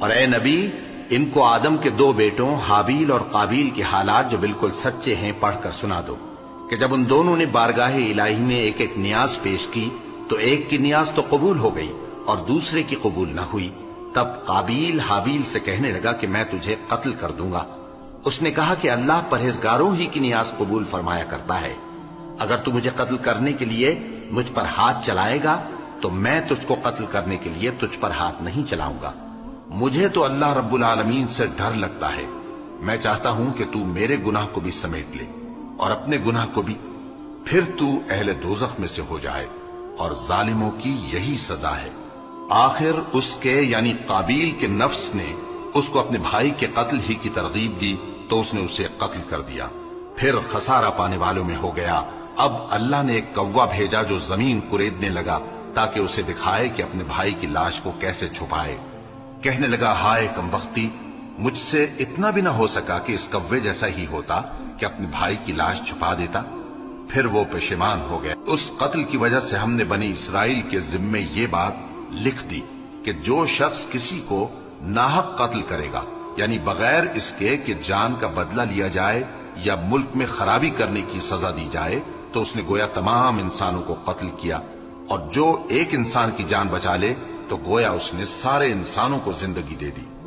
اور اے نبی، ان کو آدم کے دو بیٹوں حابیل اور قابیل کے حالات جو بالکل سچے ہیں پڑھ کر سنا دو، کہ جب ان دونوں نے بارگاہ الہی میں ایک ایک نیاز پیش کی، تو ایک کی نیاز تو قبول ہو گئی اور دوسرے کی قبول نہ ہوئی۔ تب قابیل حابیل سے کہنے لگا کہ میں تجھے قتل کر دوں گا۔ اس نے کہا کہ اللہ پرہیزگاروں ہی کی نیاز قبول فرمایا کرتا ہے۔ اگر تو مجھے قتل کرنے کے لیے مجھ پر ہاتھ چلائے گا، تو میں تجھ کو قتل کرنے کے لیے تجھ پر ہاتھ نہیں چلاؤں گا۔ مجھے تو اللہ رب العالمین سے ڈر لگتا ہے۔ میں چاہتا ہوں کہ تو میرے گناہ کو بھی سمیٹ لے اور اپنے گناہ کو بھی۔ پھر تو اہل دوزخ میں سے ہو جائے اور ظالموں کی یہی سزا ہے۔ آخر اس کے یعنی قابیل کے نفس نے اس کو اپنے بھائی کے قتل ہی کی ترغیب دی تو اس نے اسے قتل کر دیا۔ پھر خسارہ پانے والوں میں ہو گیا۔ اب اللہ نے ایک کوا بھیجا جو زمین کریدنے لگا تاکہ اسے دکھائے کہ اپنے بھائی کی لاش کو کیسے چھپائے۔ کہنے لگا، ہائے کمبختی مجھ سے اتنا بھی نہ ہو سکا کہ اس کوے جیسا ہی ہوتا کہ اپنے بھائی کی لاش چھپا دیتا. پھر وہ پشیمان ہو گیا۔ اس قتل کی وجہ سے ہم نے بنی اسرائیل کے ذمے یہ بات لکھ دی کہ جو شخص کسی کو ناحق قتل کرے گا یعنی بغیر اس کے کہ جان کا بدلہ لیا جائے یا ملک میں خرابی کرنے کی سزا دی جائے، تو اس نے گویا تمام انسانوں کو قتل کیا اور جو ایک انسان کی جان بچا لے تو گویا اس نے سارے انسانوں کو زندگی دے دی۔